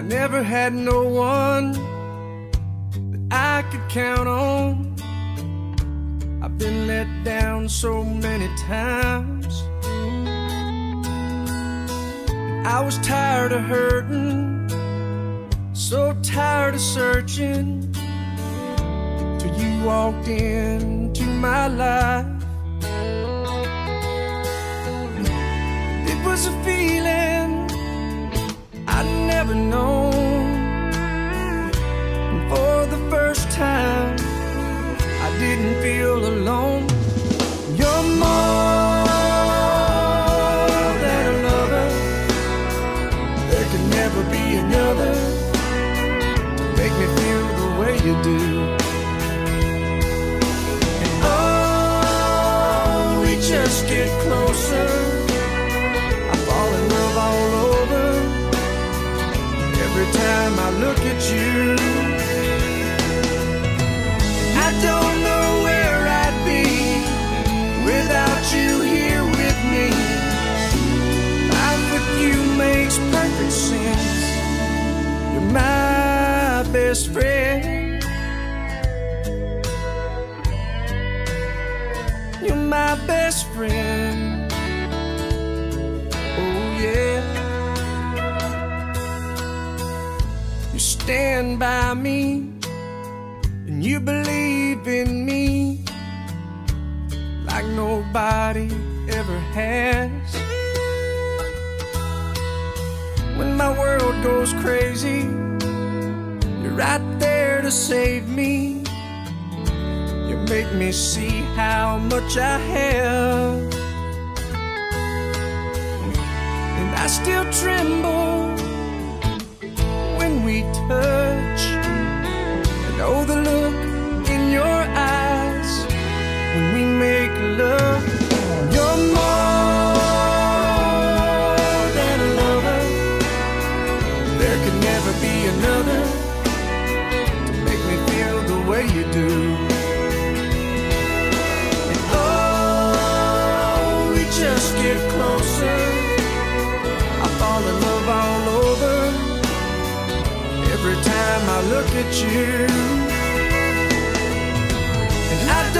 I never had no one that I could count on. I've been let down so many times. I was tired of hurting, so tired of searching. Till you walked into my life. I'd known. And for the first time, I didn't feel alone. You're more than a lover. There can never be another. Make me feel the way you do. And oh, we just get closer. Time I look at you. I don't know where I'd be without you here with me. Life with you makes perfect sense. You're my best friend. You're my best friend. You stand by me and you believe in me like nobody ever has. When my world goes crazy, you're right there to save me. You make me see how much I have. And I still tremble touch. And oh, the look in your eyes when we make love. You're more than a lover. There could never be another to make me feel the way you do. And oh, we just get closer. I fall in love every time I look at you. And I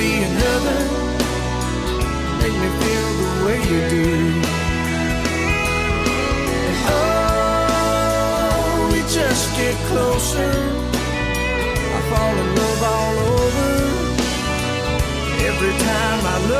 be another. Make me feel the way you do. And oh, we just get closer. I fall in love all over. Every time I look